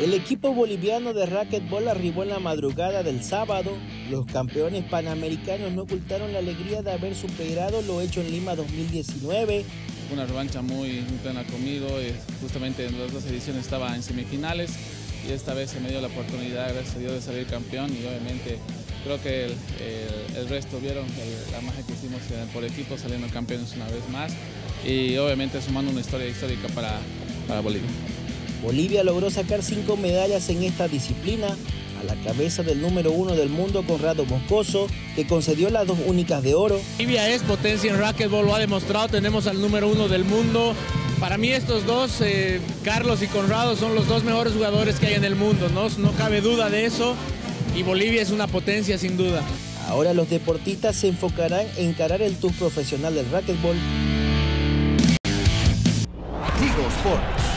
El equipo boliviano de racquetball arribó en la madrugada del sábado. Los campeones panamericanos no ocultaron la alegría de haber superado lo hecho en Lima 2019. Una revancha muy, plena conmigo, justamente en las dos ediciones estaba en semifinales y esta vez se me dio la oportunidad, gracias a Dios, de salir campeón y obviamente creo que el, resto vieron la magia que hicimos por equipo saliendo campeones una vez más y obviamente sumando una historia histórica para, para Bolivia. Bolivia logró sacar cinco medallas en esta disciplina, a la cabeza del número uno del mundo, Conrado Moscoso, que concedió las dos únicas de oro. Bolivia es potencia en racquetball, lo ha demostrado, tenemos al número uno del mundo. Para mí estos dos, eh, Carlos y Conrado, son los dos mejores jugadores que hay en el mundo, ¿no? no cabe duda de eso, y Bolivia es una potencia sin duda. Ahora los deportistas se enfocarán en encarar el tour profesional del racquetball. Sports